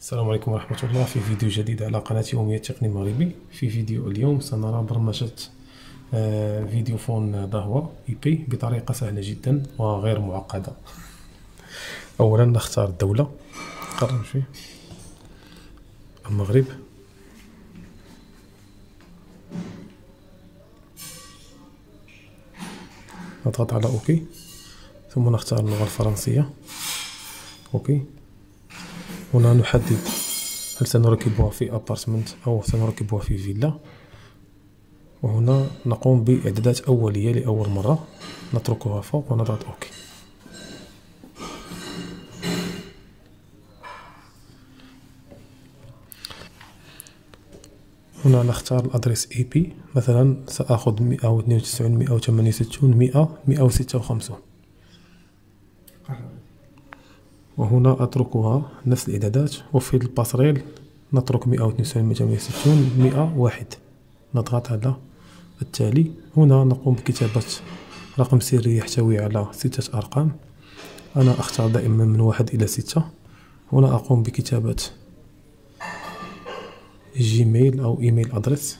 السلام عليكم ورحمة الله. في فيديو جديد على قناة يومية تقني المغربي في فيديو اليوم سنرى برمجة آه، vidéophone Dahua IP بطريقة سهلة جدا وغير معقدة. أولا نختار الدولة. قرر فيه. المغرب. نضغط على OK. ثم نختار اللغة الفرنسية. OK. هنا نحدد هل سنركبها في appartement أو سنركبها في فيلا وهنا نقوم بإعدادات أولية لأول مرة. نتركها فوق ونضغط OK. هنا نختار ال adresse IP مثلا سأخذ 192 168 100 156 وهنا أتركها نفس الإعدادات. وفي الباسريل نترك مئة واثنين وتسعين وستون مئة واحد. نضغط على التالي. هنا نقوم بكتابة رقم سري يحتوي على ستة أرقام. أنا أختار دائما من واحد إلى ستة. هنا أقوم بكتابة جيميل أو إيميل أدرس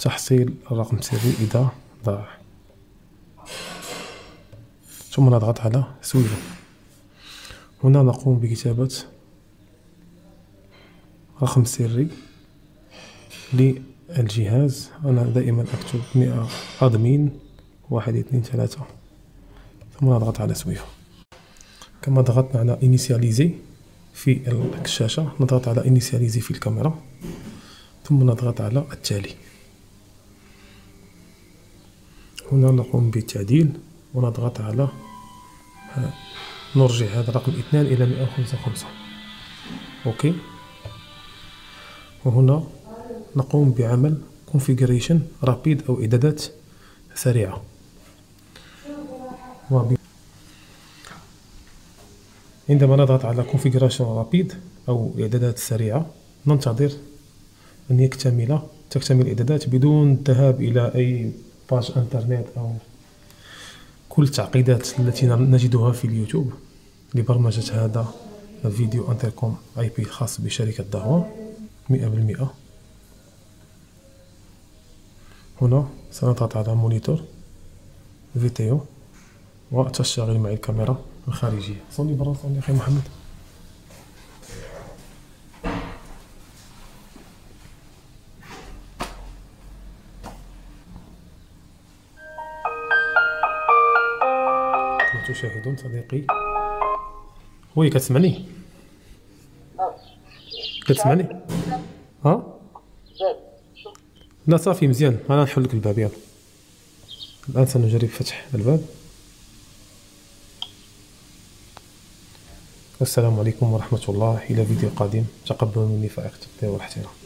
تحصيل الرقم السري إذا ضاع. ثم نضغط على suivant. هنا نقوم بكتابة رقم سري للجهاز. أنا دائما أكتب مئة admin واحد اثنين ثلاثة. ثم نضغط على suivant. كما ضغطنا على initialiser في الشاشة نضغط على initialiser في الكاميرا. ثم نضغط على التالي. هنا نقوم بالتعديل ونضغط على نرجع هذا الرقم اثنان إلى مئة وخمسة وخمسة. أوكي؟ وهنا نقوم بعمل configuration رابيد أو إعدادات سريعة. عندما نضغط على configuration رابيد أو إعدادات سريعة ننتظر أن يكتمل تكتمل الإعدادات بدون الذهاب إلى أي page internet أو كل التعقيدات التي نجدها في اليوتيوب لبرمجة هذا الفيديو intercom IP خاص بشركة Dahua مئة بالمئة. هنا سنضغط على moniteur فيديو وتشتغل معي الكاميرا الخارجية. صلي برا صلي أخي محمد. تشاهدون صديقي. وي كتسمعني؟ كتسمعني؟ ها؟ لا صافي مزيان. أنا نحل لك الباب يلا. الآن سنجرب فتح الباب. السلام عليكم ورحمة الله. إلى فيديو قادم. تقبلوا مني فائق التقدير والاحترام.